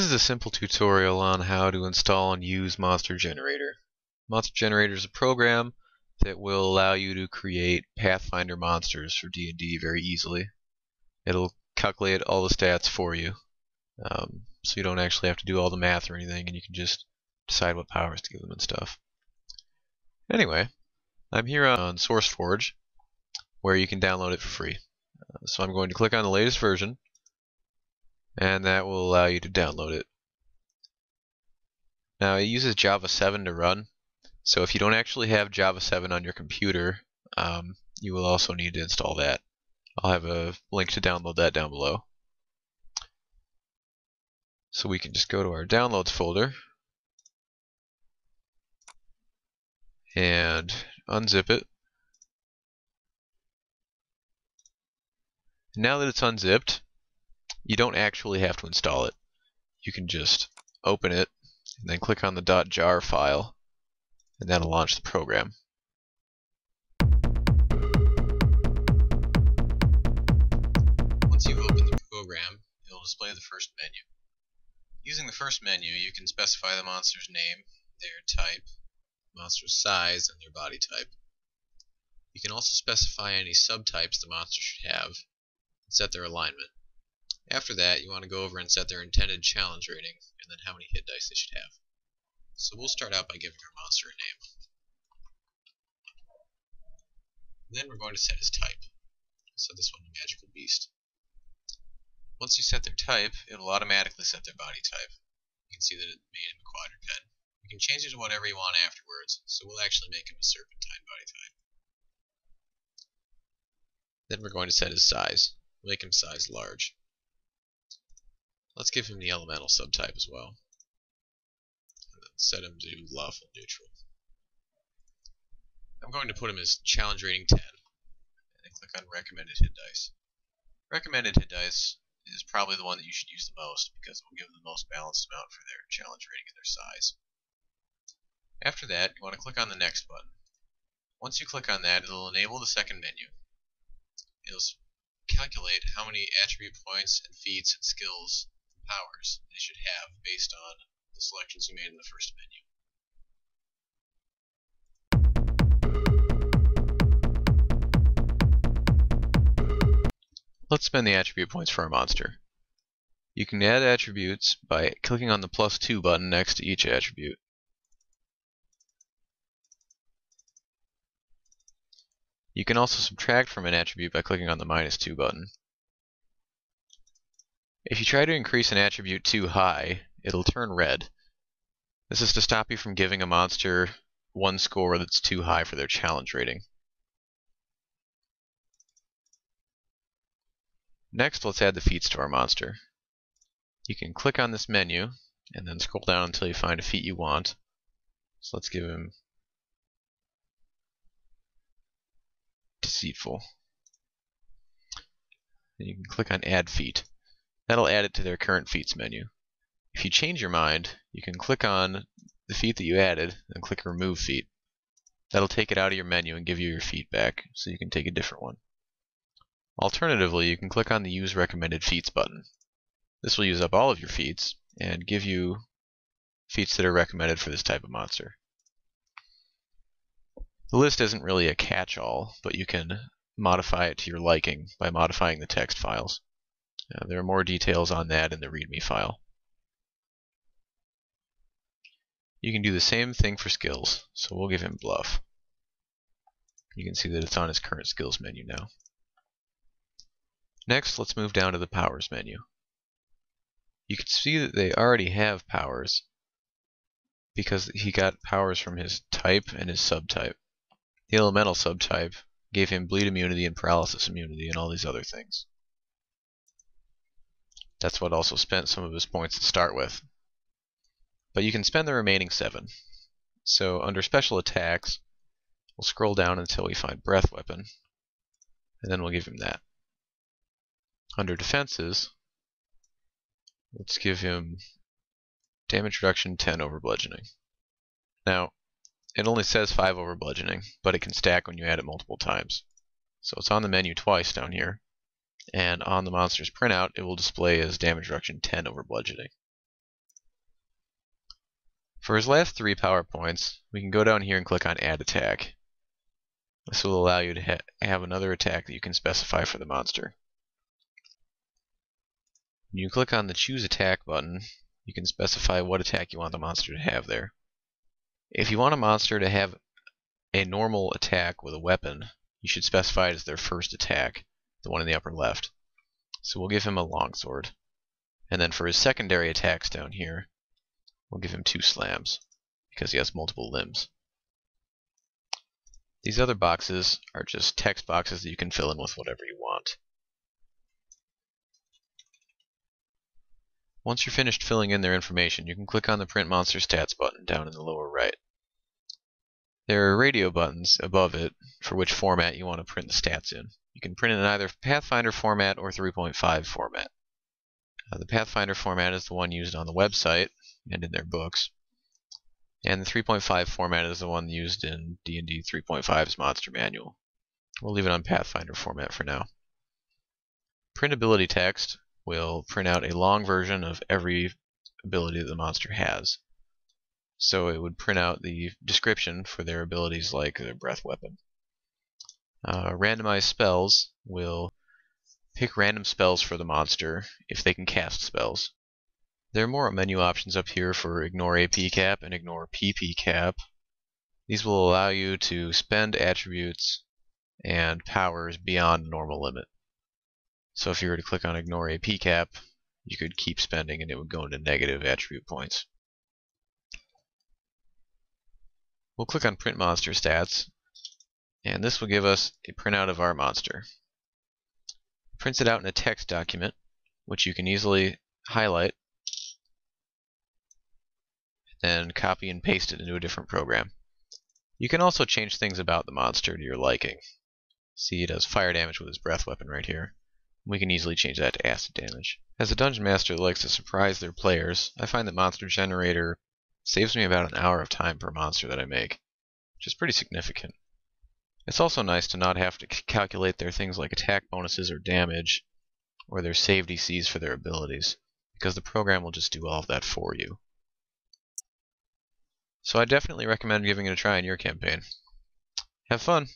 This is a simple tutorial on how to install and use Monster Generator. Monster Generator is a program that will allow you to create Pathfinder monsters for D&D very easily. It'll calculate all the stats for you, um, so you don't actually have to do all the math or anything, and you can just decide what powers to give them and stuff. Anyway, I'm here on SourceForge, where you can download it for free. Uh, so I'm going to click on the latest version, and that will allow you to download it. Now it uses Java 7 to run, so if you don't actually have Java 7 on your computer, um, you will also need to install that. I'll have a link to download that down below. So we can just go to our downloads folder and unzip it. Now that it's unzipped, you don't actually have to install it. You can just open it and then click on the .jar file and that'll launch the program. Once you've opened the program, it'll display the first menu. Using the first menu, you can specify the monster's name, their type, monster's size, and their body type. You can also specify any subtypes the monster should have, and set their alignment. After that, you want to go over and set their intended challenge rating, and then how many hit dice they should have. So we'll start out by giving our monster a name. Then we're going to set his type. Set this one to Magical Beast. Once you set their type, it'll automatically set their body type. You can see that it made him a quadruped. You can change it to whatever you want afterwards, so we'll actually make him a serpentine body type. Then we're going to set his size. Make him size large. Let's give him the elemental subtype as well. Set him to lawful neutral. I'm going to put him as challenge rating 10 and click on recommended hit dice. Recommended hit dice is probably the one that you should use the most because it will give them the most balanced amount for their challenge rating and their size. After that, you want to click on the next button. Once you click on that, it'll enable the second menu. It'll calculate how many attribute points and feats and skills and powers they should have based on the selections you made in the first menu. Let's spend the attribute points for our monster. You can add attributes by clicking on the plus 2 button next to each attribute. You can also subtract from an attribute by clicking on the minus 2 button. If you try to increase an attribute too high, it'll turn red. This is to stop you from giving a monster one score that's too high for their challenge rating. Next, let's add the feats to our monster. You can click on this menu and then scroll down until you find a feat you want. So let's give him deceitful. Then you can click on add feat. That'll add it to their current feats menu. If you change your mind, you can click on the feat that you added and click remove feat. That'll take it out of your menu and give you your feat back so you can take a different one. Alternatively, you can click on the Use Recommended Feats button. This will use up all of your feats and give you feats that are recommended for this type of monster. The list isn't really a catch-all, but you can modify it to your liking by modifying the text files. There are more details on that in the README file. You can do the same thing for skills, so we'll give him Bluff. You can see that it's on his current skills menu now. Next, let's move down to the powers menu. You can see that they already have powers because he got powers from his type and his subtype. The elemental subtype gave him bleed immunity and paralysis immunity and all these other things. That's what also spent some of his points to start with. But you can spend the remaining seven. So under special attacks, we'll scroll down until we find breath weapon, and then we'll give him that. Under defenses, let's give him damage reduction 10 over bludgeoning. Now, it only says 5 over bludgeoning, but it can stack when you add it multiple times. So it's on the menu twice down here, and on the monster's printout it will display as damage reduction 10 over bludgeoning. For his last three power points, we can go down here and click on Add Attack. This will allow you to ha have another attack that you can specify for the monster. When you click on the Choose Attack button, you can specify what attack you want the monster to have there. If you want a monster to have a normal attack with a weapon, you should specify it as their first attack, the one in the upper left. So we'll give him a longsword. And then for his secondary attacks down here, we'll give him two slams, because he has multiple limbs. These other boxes are just text boxes that you can fill in with whatever you want. Once you're finished filling in their information, you can click on the Print Monster Stats button down in the lower right. There are radio buttons above it for which format you want to print the stats in. You can print it in either Pathfinder format or 3.5 format. Uh, the Pathfinder format is the one used on the website and in their books. And the 3.5 format is the one used in D&D 3.5's Monster Manual. We'll leave it on Pathfinder format for now. Printability text will print out a long version of every ability that the monster has. So it would print out the description for their abilities like their breath weapon. Uh, randomized spells will pick random spells for the monster if they can cast spells. There are more menu options up here for ignore AP cap and ignore PP cap. These will allow you to spend attributes and powers beyond normal limit. So if you were to click on ignore AP cap, you could keep spending and it would go into negative attribute points. We'll click on print monster stats and this will give us a printout of our monster. Prints it out in a text document which you can easily highlight then copy and paste it into a different program. You can also change things about the monster to your liking. See, it does fire damage with his breath weapon right here. We can easily change that to acid damage. As a dungeon master that likes to surprise their players, I find that Monster Generator saves me about an hour of time per monster that I make, which is pretty significant. It's also nice to not have to calculate their things like attack bonuses or damage, or their save DCs for their abilities, because the program will just do all of that for you. So I definitely recommend giving it a try in your campaign. Have fun!